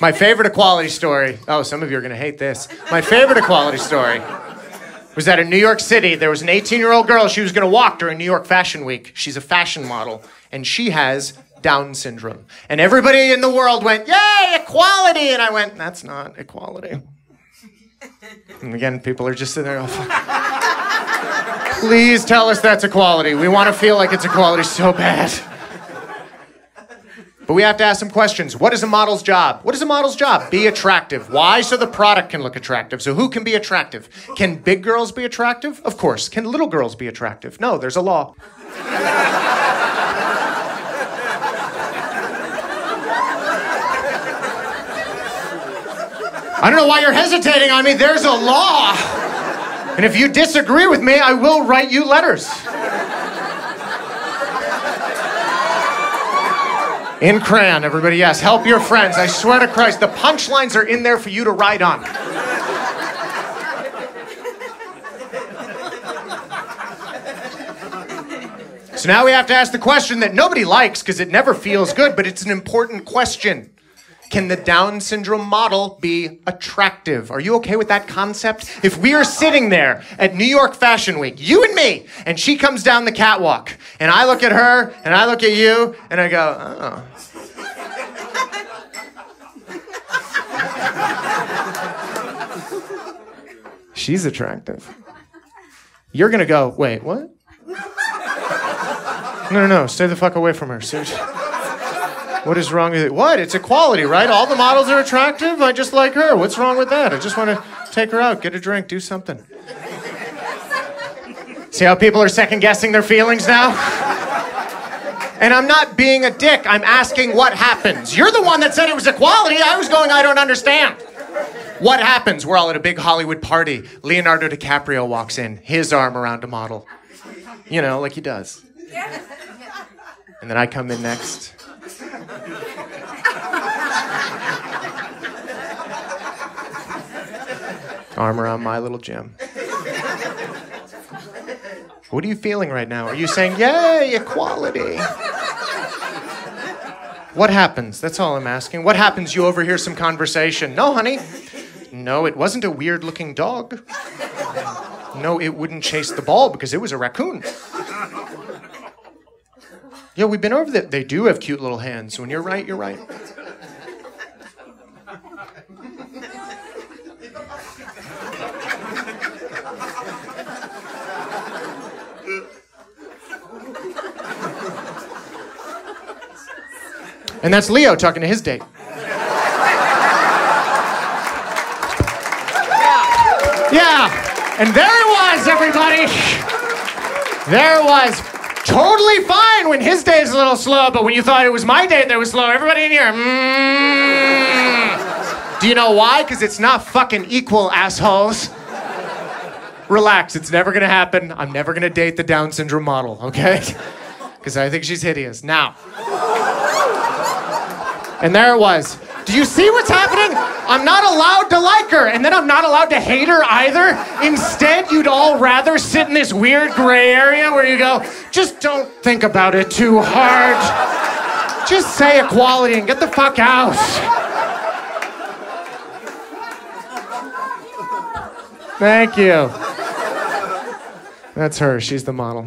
My favorite equality story. Oh, some of you are going to hate this. My favorite equality story was that in New York City, there was an 18 year old girl. She was going to walk during New York Fashion Week. She's a fashion model, and she has Down syndrome. And everybody in the world went, Yay, equality! And I went, That's not equality. And again, people are just sitting there, oh. Please tell us that's equality. We want to feel like it's equality so bad. But we have to ask some questions. What is a model's job? What is a model's job? Be attractive. Why? So the product can look attractive. So who can be attractive? Can big girls be attractive? Of course. Can little girls be attractive? No, there's a law. I don't know why you're hesitating on me. There's a law. And if you disagree with me, I will write you letters. In crayon, everybody, yes. Help your friends. I swear to Christ, the punchlines are in there for you to ride on. So now we have to ask the question that nobody likes because it never feels good, but it's an important question. Can the Down syndrome model be attractive? Are you okay with that concept? If we are sitting there at New York Fashion Week, you and me, and she comes down the catwalk, and I look at her, and I look at you, and I go, oh. She's attractive. You're gonna go, wait, what? No, no, no, stay the fuck away from her. What is wrong with it? What? It's equality, right? All the models are attractive. I just like her. What's wrong with that? I just want to take her out, get a drink, do something. See how people are second guessing their feelings now? And I'm not being a dick. I'm asking what happens. You're the one that said it was equality. I was going, I don't understand. What happens? We're all at a big Hollywood party. Leonardo DiCaprio walks in, his arm around a model. You know, like he does. And then I come in next. Arm around my little Jim. What are you feeling right now? Are you saying, Yay, equality? What happens? That's all I'm asking. What happens? You overhear some conversation. No, honey. No, it wasn't a weird looking dog. No, it wouldn't chase the ball because it was a raccoon. Yeah, we've been over that. They do have cute little hands. When you're right, you're right. And that's Leo talking to his date. Yeah. And there it was, everybody. There it was. Totally fine when his day is a little slow, but when you thought it was my day that was slow, everybody in here, mm. Do you know why? Because it's not fucking equal, assholes. Relax, it's never gonna happen. I'm never gonna date the Down syndrome model, okay? Because I think she's hideous. Now. And there it was. Do you see what's happening? I'm not allowed to like her, and then I'm not allowed to hate her either. Instead, you'd all rather sit in this weird gray area where you go, just don't think about it too hard. Just say equality and get the fuck out. Thank you. That's her. She's the model.